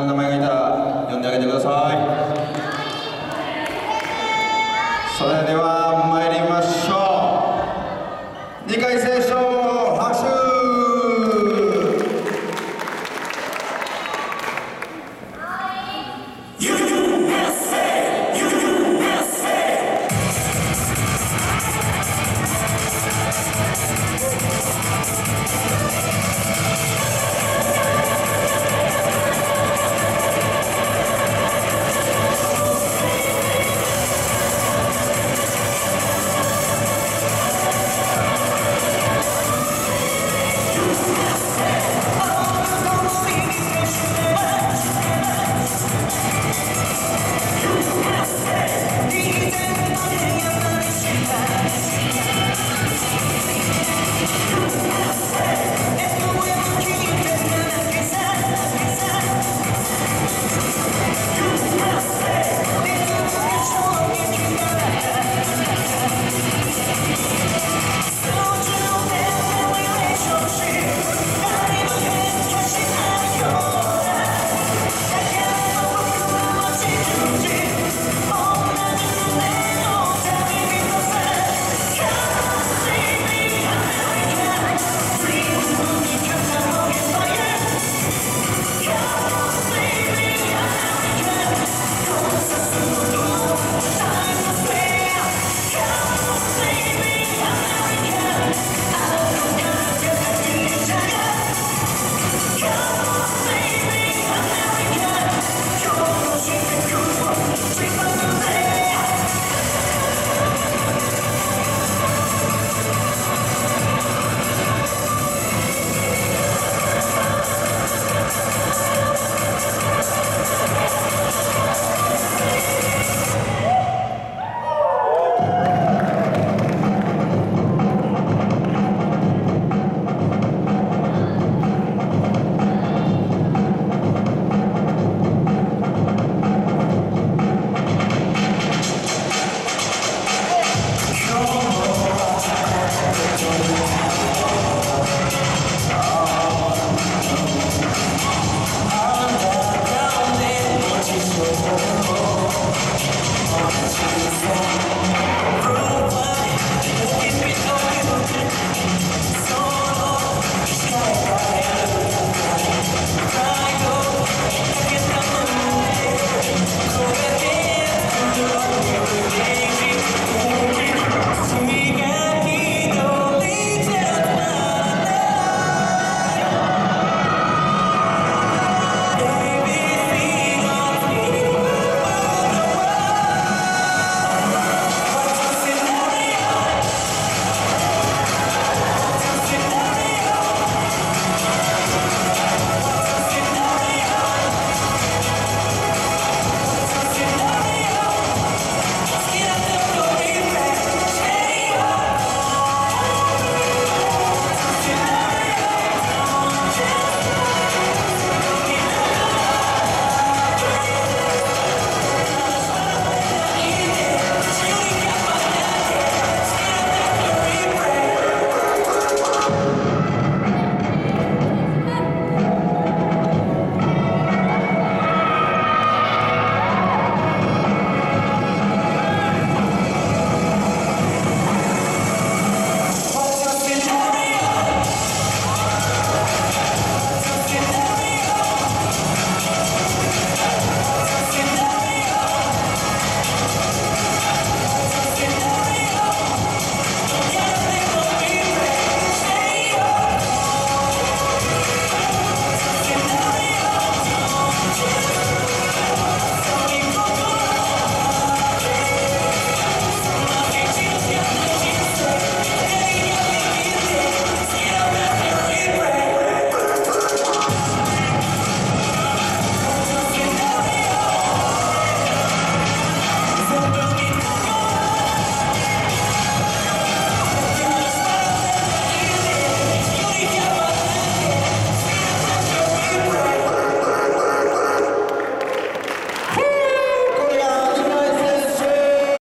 名前がいたら呼んであげてください。それでは参りましょう。2回聖書